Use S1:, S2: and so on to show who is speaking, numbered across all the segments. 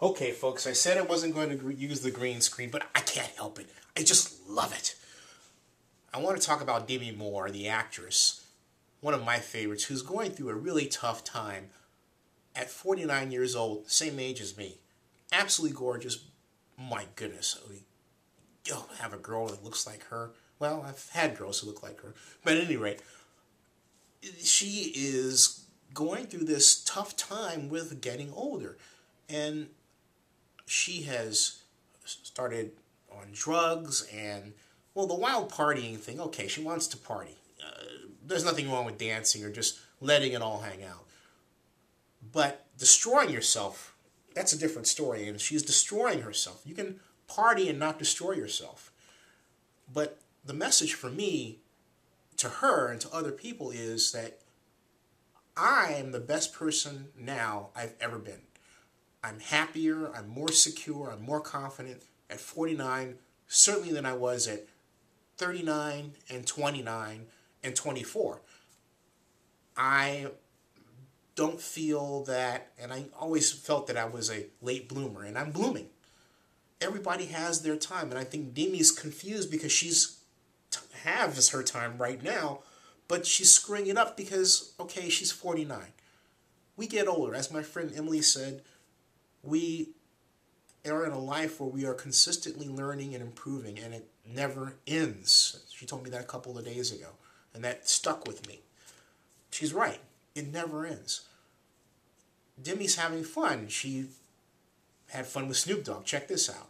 S1: Okay, folks, I said I wasn't going to use the green screen, but I can't help it. I just love it. I want to talk about Demi Moore, the actress, one of my favorites, who's going through a really tough time at 49 years old, same age as me. Absolutely gorgeous. My goodness. I You'll have a girl that looks like her. Well, I've had girls who look like her. But at any rate, she is going through this tough time with getting older. And she has started on drugs and well the wild partying thing okay she wants to party. Uh, there's nothing wrong with dancing or just letting it all hang out. But destroying yourself that's a different story and she's destroying herself. You can party and not destroy yourself. But the message for me to her and to other people is that I am the best person now I've ever been. I'm happier, I'm more secure, I'm more confident at 49, certainly than I was at 39 and 29 and 24. I don't feel that, and I always felt that I was a late bloomer, and I'm blooming. Everybody has their time, and I think Demi's confused because she's has her time right now, but she's screwing it up because, okay, she's 49. We get older. As my friend Emily said, we are in a life where we are consistently learning and improving, and it never ends. She told me that a couple of days ago, and that stuck with me. She's right. It never ends. Demi's having fun. She had fun with Snoop Dogg. Check this out.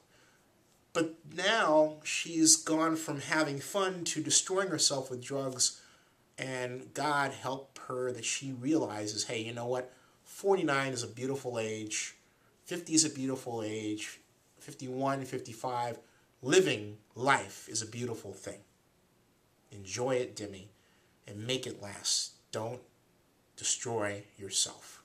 S1: But now she's gone from having fun to destroying herself with drugs, and God help her that she realizes, hey, you know what? 49 is a beautiful age. 50 is a beautiful age. 51, 55. Living life is a beautiful thing. Enjoy it, Demi, and make it last. Don't destroy yourself.